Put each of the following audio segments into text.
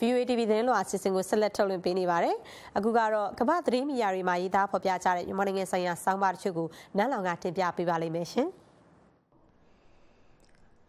VOA TV သတင်းလွှာအစီအစဉ်ကိုဆက်လက်ထုတ်လွှင့်ပေးနေပါတယ်။အခုကတော့ကမ္ဘာသတင်းမီဒီယာတွေမှာရေးသားဖော်ပြကြတဲ့မြန်မာနိုင်ငံဆိုင်ရာစောင်းပါတချို့ကိုနန်းလောင်ကတင်ပြပေးပါလိမ့်မယ်ရှင်။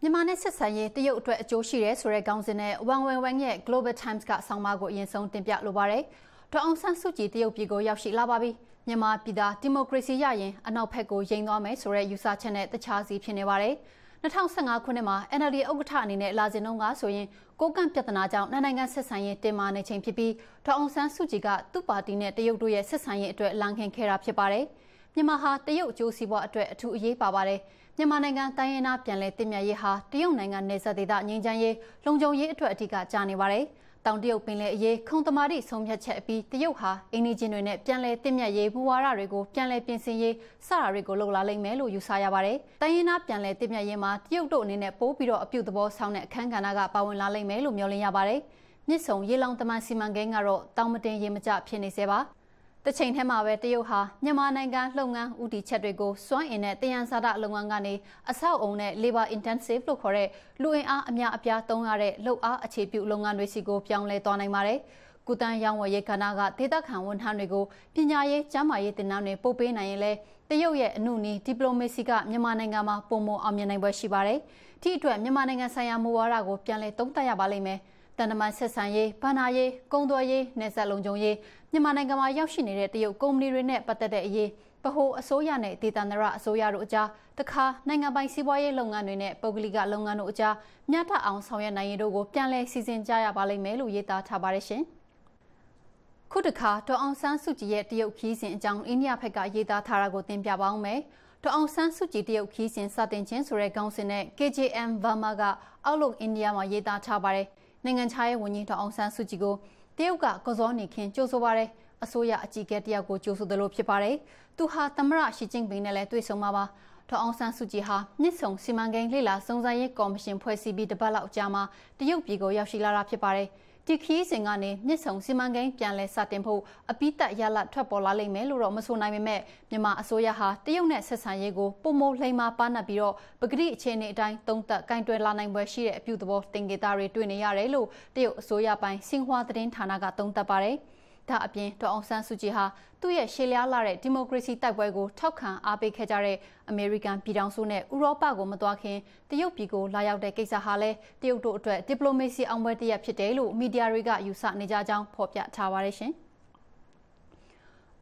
မြန်မာနဲ့ဆက်ဆံရေးတရုတ်အတွက်အကျိုးရှိတယ်ဆိုတဲ့ခေါင်းစဉ်နဲ့ Wang Wenwen ရဲ့ Global Times ကဆောင်းပါးကိုအရင်ဆုံးတင်ပြလိုပါတယ်။ဒေါအောင်ဆန်းစုကြည်တရုတ်ပြည်ကိုရောက်ရှိလာပါပြီ။မြန်မာပြည်သားဒီမိုကရေစီရရင်အနောက်ဘက်ကိုယိမ်းသွားမယ်ဆိုတဲ့ယူဆချက်နဲ့တခြားစီဖြစ်နေပါတယ်။ 2015ခုနှစ်မှာ NLD ဥက္ကဋ္ဌအနေနဲ့လာစဉ်တုန်းကဆိုရင်ကိုကန့်ပြဿနာကြောင့်နိုင်ငံဆက်ဆံရေးတင်မာနေချိန်ဖြစ်ပြီးဒေါအောင်ဆန်းစုကြည်ကသူ့ပါတီနဲ့တရုတ်တို့ရဲ့ဆက်ဆံရေးအတွက်လမ်းခင်ခဲ့တာဖြစ်ပါတယ်။မြန်မာဟာတရုတ်အကျိုးစီးပွားအတွက်အထူးအရေးပါပါတယ်။မြန်မာနိုင်ငံတိုင်းရင်းသားပြည်လဲတင်မြတ်ရေးဟာတရုတ်နိုင်ငံနယ်စပ်ဒေသငြိမ်းချမ်းရေးလုံခြုံရေးအတွက်အဓိကကြားနေပါတယ်။ တောင်တရုတ်ပင်လယ်အရေးခုံသမာဓိဆုံးဖြတ်ချက်အပြီးတရုတ်ဟာအင်းနီချင်းတွေနဲ့ပြန်လည်တင့်မြတ်ရေးဘူဝါဒတွေကိုပြန်လည်ပြင်ဆင်ရေးစတာတွေကိုလှုပ်လာလိမ့်မယ်လို့ယူဆရပါတယ်။တိုင်းရင်းသားပြန်လည်တင့်မြတ်ရေးမှာတရုတ်တို့အနေနဲ့ပိုးပြီးတော့အပြုတ်သဘောဆောင်တဲ့အခမ်းကဏ္ဍကပါဝင်လာလိမ့်မယ်လို့မျှော်လင့်ရပါတယ်။မြစ်ဆုံရေလောင်တမန်စီမံကိန်းကတော့တောင်မတင်ရေမကျဖြစ်နေစေပါ။ တချိန်ထဲမှာပဲတရုတ်ဟာမြန်မာနိုင်ငံလုပ်ငန်းဦးတည်ချက်တွေကိုစွမ်းအင်နဲ့တယံဇာတလုပ်ငန်းကနေအဆောက်အုံနဲ့ labor intensive လို့ခေါ်တဲ့လူအင်အားအများအပြားသုံးရတဲ့လုပ်အားအခြေပြုလုပ်ငန်းတွေစီကိုပြောင်းလဲသွားနိုင်ပါတယ်။ကုတန်ရောင်းဝယ်ရေးကဏ္ဍကဒေသခံဝန်ထမ်းတွေကိုပညာရေးကျန်းမာရေးတင်နန်းတွေပို့ပေးနိုင်ရင်လည်းတရုတ်ရဲ့အမှုနီဒီပလိုမေစီကမြန်မာနိုင်ငံမှာပုံမအောင်မြင်နိုင်ပွဲရှိပါတယ်။ဒီအတွက်မြန်မာနိုင်ငံဆိုင်ရာမူဝါဒကိုပြန်လည်သုံးသပ်ရပါလိမ့်မယ်။ တန်တမန်ဆက်ဆံရေး၊ဘာနာရေး၊ကုန်သွယ်ရေး၊နယ်စပ်လုံခြုံရေးမြန်မာနိုင်ငံမှာရောက်ရှိနေတဲ့တရုတ်ကုမ္ပဏီတွေနဲ့ပတ်သက်တဲ့အရေးဗဟိုအစိုးရနဲ့ဒေသန္တရအစိုးရတို့အကြားတခါနိုင်ငံပိုင်စီးပွားရေးလုပ်ငန်းတွေနဲ့ပုဂ္ဂလိကလုပ်ငန်းတို့အကြားမျှတအောင်ဆောင်ရွက်နိုင်ရေးတို့ကိုပြန်လည်စီစဉ်ကြရပါလိမ့်မယ်လို့ရေးသားထားပါတယ်ရှင်။ခုတခါဒေါအောင်ဆန်းစုကြည်ရဲ့တရုတ်ခီးစဉ်အကြောင်းအိန္ဒိယဘက်ကရေးသားထားတာကိုတင်ပြပါအောင်မယ်။ဒေါအောင်ဆန်းစုကြည်တရုတ်ခီးစဉ်စတင်ခြင်းဆိုတဲ့ခေါင်းစဉ်နဲ့ KJM Burma ကအောက်လုံအိန္ဒိယမှာရေးသားထားပါတယ်။ နိုင်ငံခြားရေးဝန်ကြီးဒေါအောင်ဆန်းစုကြည်ကိုတရုတ်ကကစောနေခင်ကြိုးဆိုပါရယ်အစိုးရအကြီးအကဲတယောက်ကိုကြိုးဆိုသလိုဖြစ်ပါတယ်သူဟာသမရရှီကျင်းပင်နဲ့လည်းတွေ့ဆုံမှာပါဒေါအောင်ဆန်းစုကြည်ဟာမြစ်ဆုံစီမံကိန်းလေလာစုံစမ်းရေးကော်မရှင်ဖွဲ့စည်းပြီးတပတ်လောက်ကြာမှတရုတ်ပြည်ကိုရောက်ရှိလာတာဖြစ်ပါတယ်။ ဒီခီးစဉ်ကနေမြစ်ဆုံစီမံကိန်းပြန်လည်စတင်ဖို့အပိသက်ရလထွက်ပေါ်လာလိမ့်မယ်လို့တော့မဆိုနိုင်ပေမဲ့မြန်မာအစိုးရဟာတရုတ်နဲ့ဆက်ဆံရေးကိုပုံမိုလှိမ်မာပါနပ်ပြီးတော့ပဂတိအခြေအနေအတိုင်းတုံးသက်ကင်တွယ်လာနိုင်ပွဲရှိတဲ့အပြုသဘောတင်ကေတာတွေတွေ့နေရတယ်လို့တရုတ်အစိုးရပိုင်းစင်ဟွာသတင်းဌာနကသုံးသပ်ပါတယ်။ ဒါအပြင်ဒေါအောင်ဆန်းစုကြည်ဟာသူ့ရဲ့ရှေ့လျားလာတဲ့ဒီမိုကရေစီတိုက်ပွဲကိုထောက်ခံအားပေးခဲ့ကြတဲ့အမေရိကန်ပြည်ထောင်စုနဲ့ဥရောပကိုမသွားခင်တရုတ်ပြည်ကိုလာရောက်တဲ့ကိစ္စဟာလည်းတရုတ်တို့အတွက်ဒီပလိုမေစီအောင်ပွဲတစ်ရပ်ဖြစ်တယ်လို့မီဒီယာတွေကယူဆနေကြကြောင်းဖော်ပြထားပါတယ်ရှင်။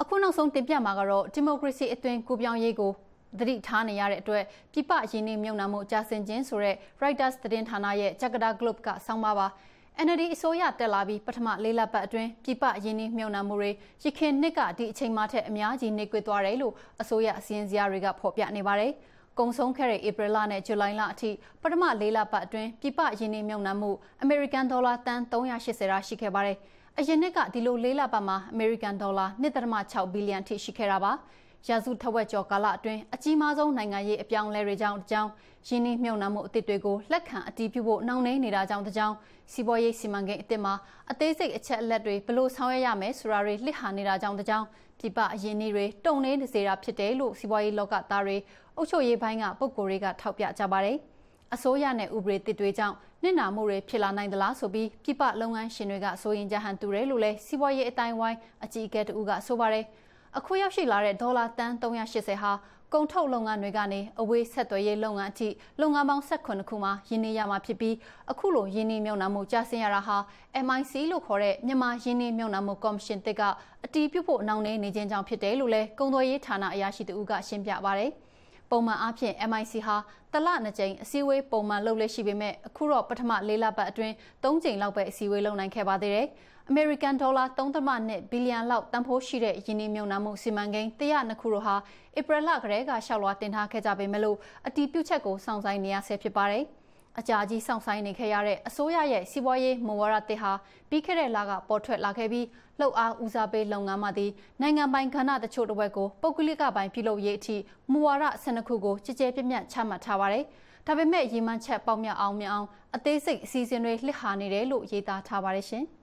အခုနောက်ဆုံးတင်ပြမှာကတော့ဒီမိုကရေစီအသွင်ကူပြောင်းရေးကိုသတိထားနေရတဲ့အတွက်ပြပရင်းနှီးမြုံနှံမှုကြာစင်ခြင်းဆိုတဲ့ Reuters သတင်းဌာနရဲ့ဂျကာတာ Globe ကဆောင်းပါပါ NLD အစိုးရတက်လာပြီးပထမလေးလပတ်အတွင်းပြပရင်းနှီးမြှုပ်နှံမှုတွေရခင်နှစ်ကဒီအချိန်မှထက်အများကြီးနှိကွေးသွားတယ်လို့အစိုးရအစည်းအဝေးတွေကဖော်ပြနေပါတယ်။ကုံဆုံးခဲ့တဲ့ဧပြီလနဲ့ဇူလိုင်လအထိပထမလေးလပတ်အတွင်းပြပရင်းနှီးမြှုပ်နှံမှုအမေရိကန်ဒေါ်လာတန်380ရာရှိခဲ့ပါတယ်။အရင်နှစ်ကဒီလိုလေးလပတ်မှာအမေရိကန်ဒေါ်လာ1.6ဘီလီယံထိရှိခဲ့တာပါ။ ရာစုထက်ဝက်ကျော်ကာလအတွင်းအကြီးမားဆုံးနိုင်ငံရေးအပြောင်းလဲတွေကြောင့်တကြောင်ရင်းနှီးမြှုပ်နှံမှုအသစ်တွေကိုလက်ခံအတည်ပြုဖို့နှောင့်နှေးနေတာကြောင့်တကြောင်စီးပွားရေးစီမံကိန်းအသစ်မှာအသေးစိတ်အချက်အလက်တွေဘလို့ဆောင်ရွက်ရမယ်ဆိုတာတွေလှစ်ဟာနေတာကြောင့်တကြောင်ပြပအရင်နည်းတွေတုံနေနေစေတာဖြစ်တယ်လို့စီးပွားရေးလောကသားတွေအုပ်ချုပ်ရေးပိုင်းကပုံကိုယ်တွေကထောက်ပြကြပါတယ်အစိုးရနဲ့ဥပဒေတစ်တွေကြောင့်နစ်နာမှုတွေဖြစ်လာနိုင်သလားဆိုပြီးပြပလုပ်ငန်းရှင်တွေကစိုးရင်ကြဟန်တူတယ်လို့လဲစီးပွားရေးအတိုင်းဝိုင်းအကြီးအကဲတူကဆိုပါတယ်။ အခုရောက်ရှိလာတဲ့ဒေါ်လာတန်380ဟာကုန်ထုတ်လုပ်ငန်းတွေကနေအဝေးဆက်သွယ်ရေးလုပ်ငန်းအထိလုပ်ငန်းပေါင်း18ခုမှာယင်းနေရမှာဖြစ်ပြီးအခုလိုယင်းနေမြုံနာမှုကြာဆင်းရတာဟာ MIC လို့ခေါ်တဲ့မြန်မာယင်းနေမြုံနာမှုကော်မရှင်တစ်ကအတီးပြုတ်ဖို့နှောင့်နှေးနေခြင်းကြောင့်ဖြစ်တယ်လို့လဲကုန်သွယ်ရေးဌာနအရာရှိတူကရှင်းပြပါဗျ။ပုံမှန်အားဖြင့် MIC ဟာတလနှစ်ကြိမ်အစည်းအဝေးပုံမှန်လုပ်လက်ရှိပေမဲ့အခုတော့ပထမ၄လပတ်အတွင်း၃ကြိမ်လောက်ပဲအစည်းအဝေးလုပ်နိုင်ခဲ့ပါသေးတယ်။ American Dollar 3.2ဘီလီယံလောက်တန်ဖိုးရှိတဲ့ယင်းနှမြုံနာမှုစီမံကိန်း102ခုတို့ဟာဧပြီလကတည်းကရှောက်လွှာတင်ထားခဲ့ကြပေမဲ့လို့အတီးပြုတ်ချက်ကိုစောင့်ဆိုင်နေရဆဲဖြစ်ပါတယ်။အကြာကြီးစောင့်ဆိုင်နေခဲ့ရတဲ့အစိုးရရဲ့စီးပွားရေးမူဝါဒတစ်ဟာပြီးခဲ့တဲ့လကပေါ်ထွက်လာခဲ့ပြီးလှုပ်အားဦးစားပေးလုပ်ငန်းမှသည်နိုင်ငံပိုင်ကဏ္ဍတချို့တစ်ဝက်ကိုပုဂ္ဂလိကပိုင်းပြုလုပ်ရေးအထိမူဝါဒ12ခုကိုကြည်ကြဲပြန့်ပြန့်ချမှတ်ထားပါတယ်။ဒါပေမဲ့ရည်မှန်းချက်ပေါက်မြောက်အောင်မြအောင်အသေးစိတ်အစီအစဉ်တွေလှစ်ဟာနေတယ်လို့ရေးသားထားပါတယ်ရှင်။